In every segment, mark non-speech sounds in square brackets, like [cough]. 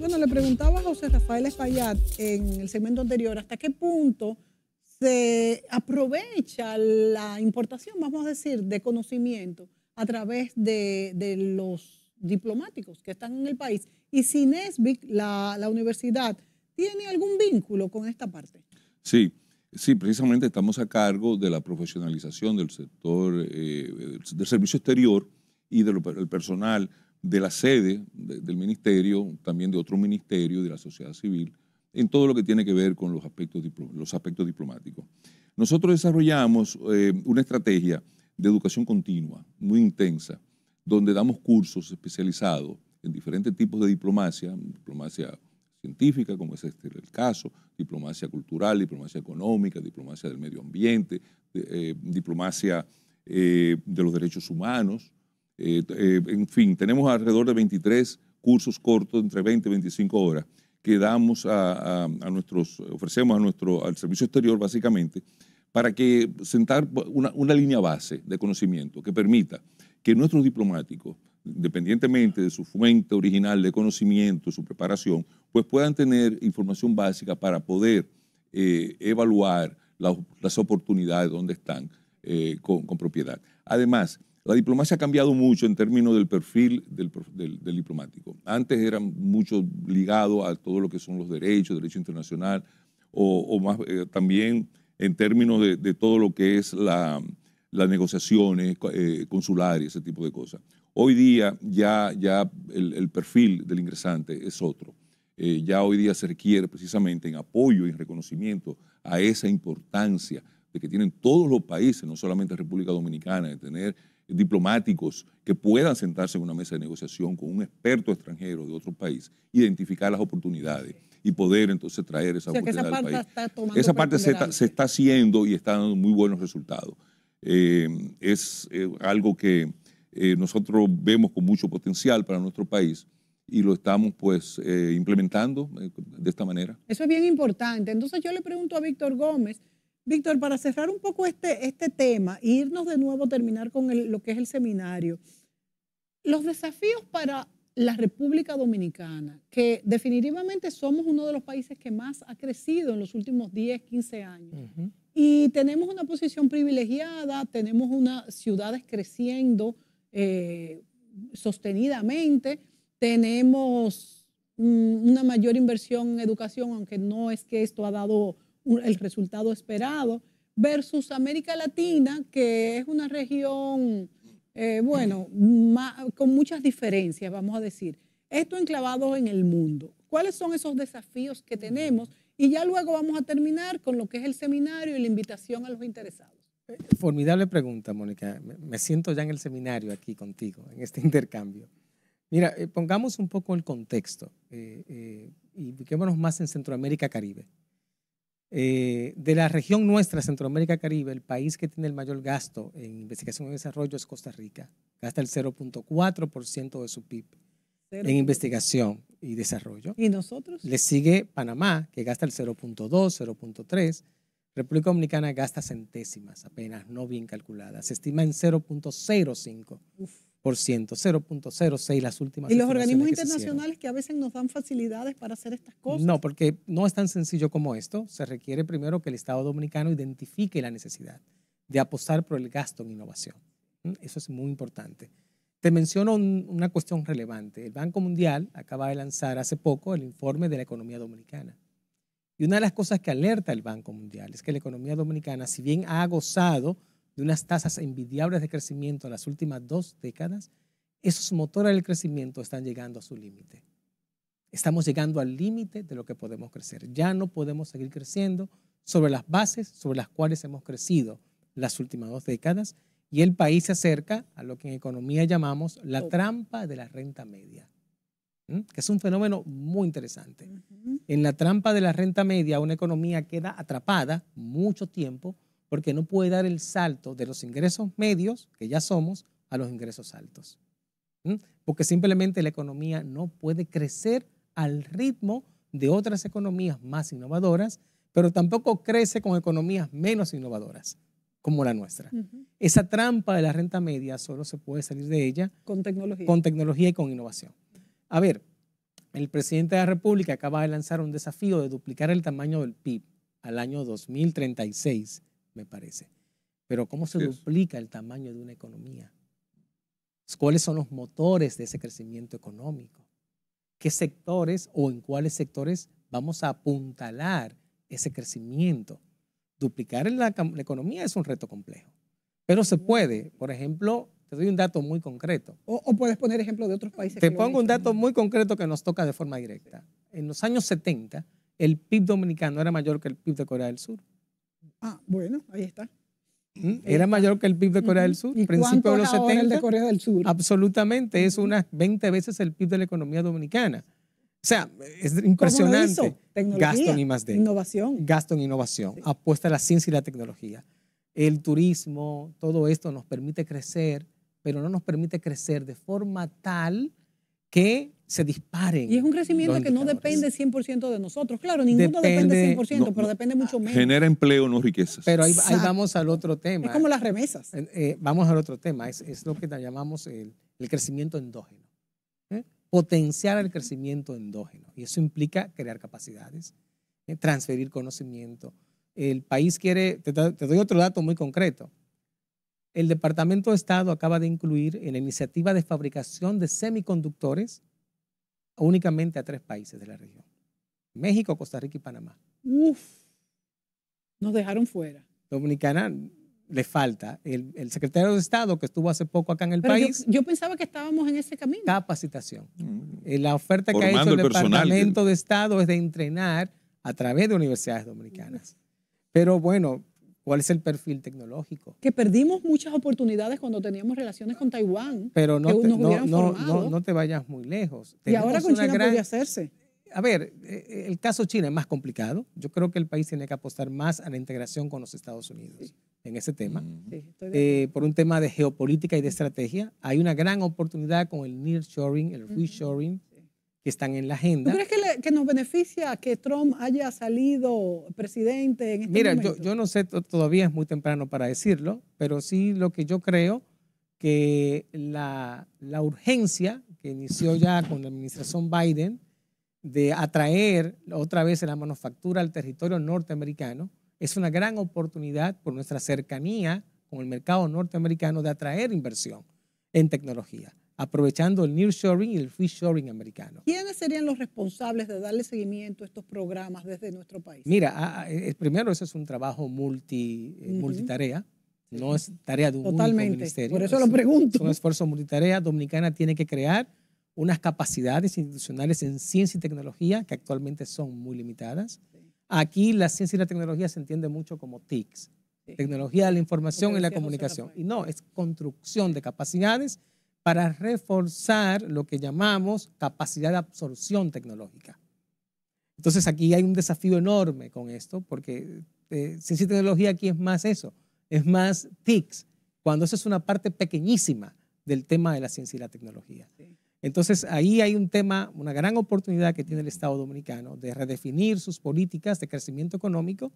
Bueno, le preguntaba a José Rafael Espaillat en el segmento anterior hasta qué punto se aprovecha la importación, vamos a decir, de conocimiento a través de, de los diplomáticos que están en el país y si Nesbic, la, la universidad, tiene algún vínculo con esta parte. Sí, sí, precisamente estamos a cargo de la profesionalización del sector eh, del servicio exterior y del personal de la sede del ministerio, también de otro ministerio, de la sociedad civil, en todo lo que tiene que ver con los aspectos, los aspectos diplomáticos. Nosotros desarrollamos eh, una estrategia de educación continua, muy intensa, donde damos cursos especializados en diferentes tipos de diplomacia, diplomacia científica, como es este el caso, diplomacia cultural, diplomacia económica, diplomacia del medio ambiente, eh, diplomacia eh, de los derechos humanos. en fin, tenemos alrededor de 23 cursos cortos, entre 20 y 25 horas, que damos a, nuestros, ofrecemos a nuestro, al servicio exterior básicamente, para que sentar una, línea base de conocimiento que permita que nuestros diplomáticos, independientemente de su fuente original de conocimiento, su preparación, pues puedan tener información básica para poder eh, evaluar las oportunidades donde están eh, con, propiedad. Además, la diplomacia ha cambiado mucho en términos del perfil del, diplomático. Antes era mucho ligado a todo lo que son los derechos, derecho internacional, o, más eh, también en términos de, todo lo que es las negociaciones eh, consulares, ese tipo de cosas. Hoy día ya, ya el, perfil del ingresante es otro. Eh, ya hoy día se requiere precisamente en apoyo y en reconocimiento a esa importancia de que tienen todos los países, no solamente República Dominicana, de tener diplomáticos que puedan sentarse en una mesa de negociación con un experto extranjero de otro país, identificar las oportunidades y poder entonces traer esa oportunidad al país. esa parte se está, haciendo y está dando muy buenos resultados. Eh, es eh, algo que eh, nosotros vemos con mucho potencial para nuestro país y lo estamos pues implementando de esta manera. Eso es bien importante. Entonces yo le pregunto a Víctor Gómez, Víctor, para cerrar un poco este, este tema e irnos de nuevo a terminar con lo que es el seminario, los desafíos para la República Dominicana, que definitivamente somos uno de los países que más ha crecido en los últimos 10, 15 años. Y tenemos una posición privilegiada, tenemos unas ciudades creciendo eh, sostenidamente, tenemos una mayor inversión en educación, aunque no es que esto ha dado el resultado esperado, versus América Latina, que es una región, eh, bueno, con muchas diferencias, vamos a decir. Esto enclavado en el mundo. ¿Cuáles son esos desafíos que tenemos? Y ya luego vamos a terminar con lo que es el seminario y la invitación a los interesados. Eh, formidable pregunta, Mónica. Me siento ya en el seminario aquí contigo, en este [laughs] intercambio. Mira, eh, pongamos un poco el contexto y ubiquémonos más en Centroamérica Caribe. Eh, de la región nuestra, Centroamérica Caribe, el país que tiene el mayor gasto en investigación y desarrollo es Costa Rica. Gasta el 0.4% de su PIB en investigación y desarrollo. ¿Y nosotros? Le sigue Panamá, que gasta el 0.2, 0.3. República Dominicana gasta centésimas, apenas no bien calculadas. Se estima en 0.05 por ciento, 0.06 las últimas. ¿Y los organismos internacionales que a veces nos dan facilidades para hacer estas cosas? No, porque no es tan sencillo como esto. Se requiere primero que el Estado dominicano identifique la necesidad de apostar por el gasto en innovación. ¿Mm? Eso es muy importante. Te menciono una cuestión relevante. El Banco Mundial acaba de lanzar hace poco el informe de la economía dominicana. Y una de las cosas que alerta el Banco Mundial es que la economía dominicana, si bien ha gozado de unas tasas envidiables de crecimiento en las últimas dos décadas, esos motores del crecimiento están llegando a su límite. Estamos llegando al límite de lo que podemos crecer. Ya no podemos seguir creciendo sobre las bases sobre las cuales hemos crecido las últimas dos décadas y el país se acerca a lo que en economía llamamos la trampa de la renta media, que es un fenómeno muy interesante. En la trampa de la renta media, una economía queda atrapada mucho tiempo porque no puede dar el salto de los ingresos medios, que ya somos, a los ingresos altos. Porque simplemente la economía no puede crecer al ritmo de otras economías más innovadoras, pero tampoco crece con economías menos innovadoras como la nuestra. Esa trampa de la renta media solo se puede salir de ella Con tecnología. con tecnología y con innovación. A ver, el presidente de la República acaba de lanzar un desafío de duplicar el tamaño del PIB al año 2036, me parece. Pero ¿cómo se duplica el tamaño de una economía? ¿Cuáles son los motores de ese crecimiento económico? ¿Qué sectores o en cuáles sectores vamos a apuntalar ese crecimiento? Duplicar la, economía es un reto complejo, pero se puede. Por ejemplo, te doy un dato muy concreto. O, o puedes poner ejemplo de otros países. Te pongo un dato muy concreto que nos toca de forma directa. En los años 70, el PIB dominicano era mayor que el PIB de Corea del Sur. Ah, bueno, ahí está. ¿Mm? Era mayor que el PIB de Corea del. Sur. ¿Y Principio de los es ahora el 70. de Corea del Sur? Absolutamente, es unas 20 veces el PIB de la economía dominicana. O sea, es ¿Cómo lo impresionante. hizo? Tecnología, Gasto en I más D. Innovación. Gasto en innovación, Sí. apuesta a la ciencia y la tecnología. El turismo, todo esto nos permite crecer, pero no nos permite crecer de forma tal que se disparen. Y es un crecimiento que no depende 100% de nosotros. Claro, ninguno depende, Depende- 100%, no, pero depende mucho menos. Genera empleo, no riquezas. Pero ahí, ahí vamos al otro tema. es como las remesas. Eh, eh, vamos al otro tema, es, es lo que llamamos el, el crecimiento endógeno. Potenciar el crecimiento endógeno. Y eso implica crear capacidades, ¿eh? transferir conocimiento. El país quiere, te, te doy otro dato muy concreto. El Departamento de Estado acaba de incluir en la iniciativa de fabricación de semiconductores únicamente a tres países de la región. México, Costa Rica y Panamá. Uf, nos dejaron fuera. Dominicana le falta. El, el secretario de Estado que estuvo hace poco acá en el Pero país, yo pensaba que estábamos en ese camino. capacitación. Mm. Eh, La oferta que ha hecho el, el personal. Departamento de Estado es de entrenar a través de universidades dominicanas. Pero bueno, ¿cuál es el perfil tecnológico? Que perdimos muchas oportunidades cuando teníamos relaciones con Taiwán. Pero no Que te, nos no, no, no- no te vayas muy lejos. Y ahora con una China gran- podría hacerse. A ver, eh, el caso China es más complicado. Yo creo que el país tiene que apostar más a la integración con los Estados Unidos en ese tema. Mm. Sí, eh, por un tema de geopolítica y de estrategia. Hay una gran oportunidad con el nearshoring, el reshoring, que están en la ¿Tú agenda. crees que, le- que nos beneficia que Trump haya salido presidente en este Mira, yo, momento? yo no sé, to- todavía es muy temprano para decirlo, pero sí lo que yo creo que la, la urgencia que inició ya con la administración Biden de atraer otra vez la manufactura al territorio norteamericano es una gran oportunidad por nuestra cercanía con el mercado norteamericano de atraer inversión en tecnología, aprovechando el nearshoring y el reshoring americano. ¿Quiénes serían los responsables de darle seguimiento a estos programas desde nuestro país? Mira, ah, ah, eh, primero eso es un trabajo multi, eh, Ujú. multitarea, no es tarea de un único Totalmente. ministerio. Por eso es lo un- pregunto. Es un esfuerzo multitarea. Dominicana tiene que crear unas capacidades institucionales en ciencia y tecnología que actualmente son muy limitadas. Aquí la ciencia y la tecnología se entiende mucho como TICs, Sí. tecnología de la información y la comunicación. Y no, es construcción de capacidades para reforzar lo que llamamos capacidad de absorción tecnológica. Entonces aquí hay un desafío enorme con esto, porque eh, ciencia y tecnología aquí es más eso, es más TICs, cuando eso es una parte pequeñísima del tema de la ciencia y la tecnología. Sí. Entonces ahí hay un tema, una gran oportunidad que tiene el Estado dominicano de redefinir sus políticas de crecimiento económico.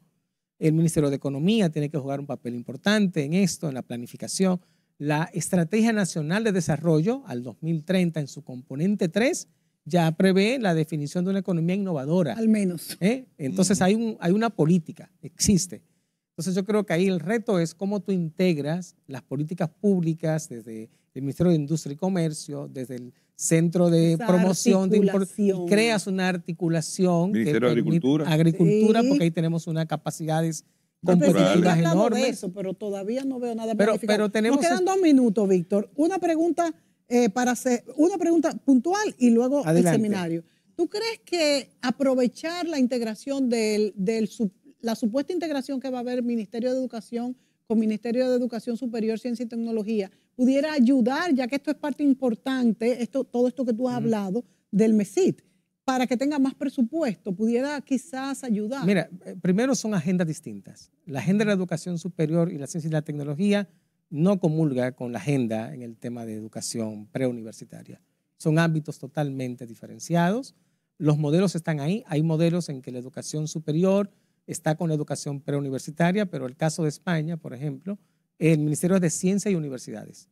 El Ministerio de Economía tiene que jugar un papel importante en esto, en la planificación. La Estrategia Nacional de Desarrollo al 2030 en su componente 3 ya prevé la definición de una economía innovadora. Al menos. ¿eh? Entonces hay, un, hay una política, existe. Entonces yo creo que ahí el reto es cómo tú integras las políticas públicas desde el Ministerio de Industria y Comercio, desde el Centro de Esa Promoción de y creas una articulación. que Ministerio de Agricultura. Agricultura, Sí. porque ahí tenemos unas capacidades El competitivas enormes. eso, pero todavía no veo nada Pero- pero tenemos Nos quedan dos minutos, Víctor. Una pregunta eh, para hacer, una pregunta puntual y luego Adelante. el seminario. ¿Tú crees que aprovechar la integración del, del su- la supuesta integración que va a haber Ministerio de Educación con Ministerio de Educación Superior, Ciencia y Tecnología pudiera ayudar, ya que esto es parte importante, esto, todo esto que tú has hablado del MESIT, para que tenga más presupuesto, pudiera quizás ayudar? Mira, eh, primero son agendas distintas. La agenda de la educación superior y la ciencia y la tecnología no comulga con la agenda en el tema de educación preuniversitaria. Son ámbitos totalmente diferenciados. Los modelos están ahí. Hay modelos en que la educación superior está con la educación preuniversitaria, pero el caso de España, por ejemplo, el Ministerio de Ciencia y Universidades.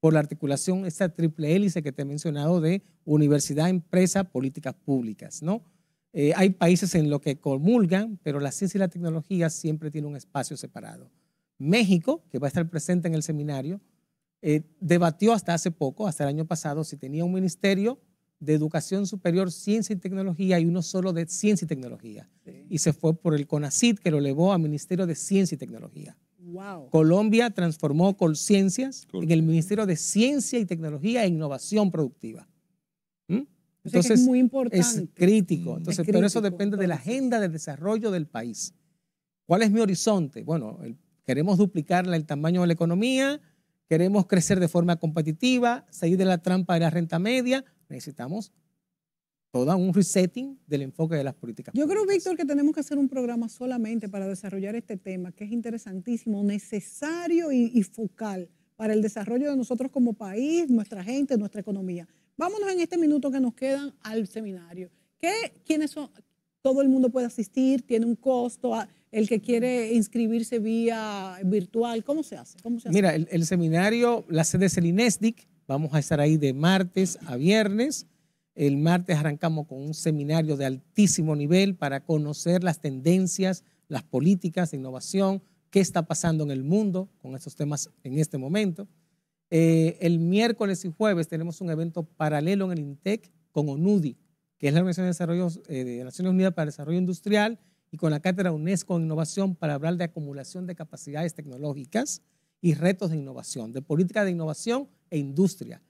Por la articulación, esta triple hélice que te he mencionado de universidad, empresa, políticas públicas, ¿no? Eh, hay países en los que comulgan, pero la ciencia y la tecnología siempre tienen un espacio separado. México, que va a estar presente en el seminario, eh, debatió hasta hace poco, hasta el año pasado, si tenía un ministerio de educación superior, ciencia y tecnología y uno solo de ciencia y tecnología. Y se fue por el CONACIT, que lo elevó a Ministerio de Ciencia y Tecnología. Colombia transformó Colciencias en el Ministerio de Ciencia y Tecnología e Innovación Productiva. ¿Mm? Entonces, es muy importante. Es crítico. Entonces, pero eso depende de la agenda de desarrollo del país. ¿Cuál es mi horizonte? Bueno, queremos duplicar el tamaño de la economía, queremos crecer de forma competitiva, salir de la trampa de la renta media. Necesitamos todo un resetting del enfoque de las políticas. Yo creo, Víctor, que tenemos que hacer un programa solamente para desarrollar este tema, que es interesantísimo, necesario y, focal para el desarrollo de nosotros como país, nuestra gente, nuestra economía. Vámonos en este minuto que nos quedan al seminario. ¿Qué, ¿Quiénes son? Todo el mundo puede asistir, tiene un costo. El que quiere inscribirse vía virtual, ¿cómo se hace? ¿Cómo se hace? Mira, el, seminario, la sede es el INESDIC, vamos a estar ahí de martes a viernes el martes arrancamos con un seminario de altísimo nivel para conocer las tendencias, las políticas de innovación, qué está pasando en el mundo con estos temas en este momento. Eh, el miércoles y jueves tenemos un evento paralelo en el INTEC con ONUDI, que es la Organización de, Desarrollo, eh, de Naciones Unidas para el Desarrollo Industrial, y con la Cátedra UNESCO en Innovación para hablar de acumulación de capacidades tecnológicas y retos de innovación, de política de innovación e industria.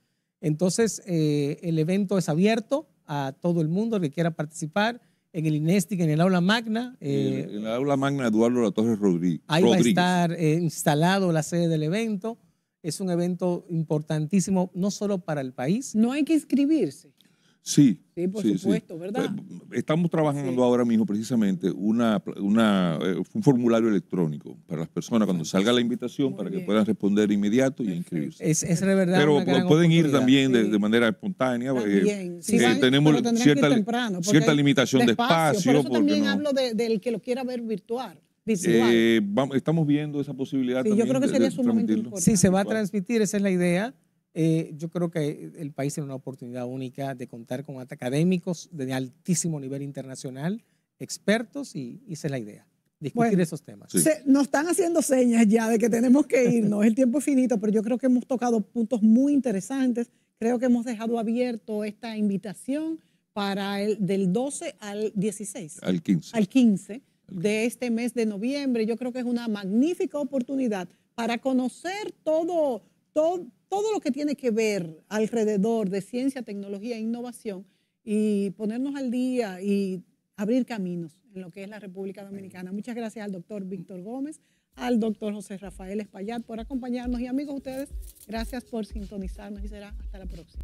Entonces, eh, el evento es abierto a todo el mundo que quiera participar en el INESTIC, en el aula magna. Eh, en el aula magna Eduardo La Torre Rodríguez. Ahí va a estar eh, instalado la sede del evento. Es un evento importantísimo, no solo para el país. No hay que inscribirse. Sí. Sí, por supuesto, ¿verdad? Pues, estamos trabajando ahora mismo precisamente una, una, eh, un formulario electrónico para las personas cuando salga la invitación para que puedan responder inmediato y inscribirse. Es, es verdad. Pero pueden ir también de, manera espontánea. Eh, sí, eh, tenemos cierta, cierta limitación de espacio. Por eso también hablo del que lo quiera ver virtual. estamos viendo esa posibilidad. Sí, yo creo que sería sumamente importante. Sí, se va a transmitir, esa es la idea. Eh, yo creo que el país tiene una oportunidad única de contar con académicos de altísimo nivel internacional, expertos, y esa es la idea, discutir esos temas. nos están haciendo señas ya de que tenemos que [laughs] irnos, el tiempo es finito, pero yo creo que hemos tocado puntos muy interesantes, creo que hemos dejado abierto esta invitación para el del 12 al 16. Al 15. Al 15 de este mes de noviembre. Yo creo que es una magnífica oportunidad para conocer todo, todo, todo lo que tiene que ver alrededor de ciencia, tecnología e innovación y ponernos al día y abrir caminos en lo que es la República Dominicana. Muchas gracias al doctor Víctor Gómez, al doctor José Rafael Espaillat por acompañarnos y amigos ustedes, gracias por sintonizarnos y será hasta la próxima.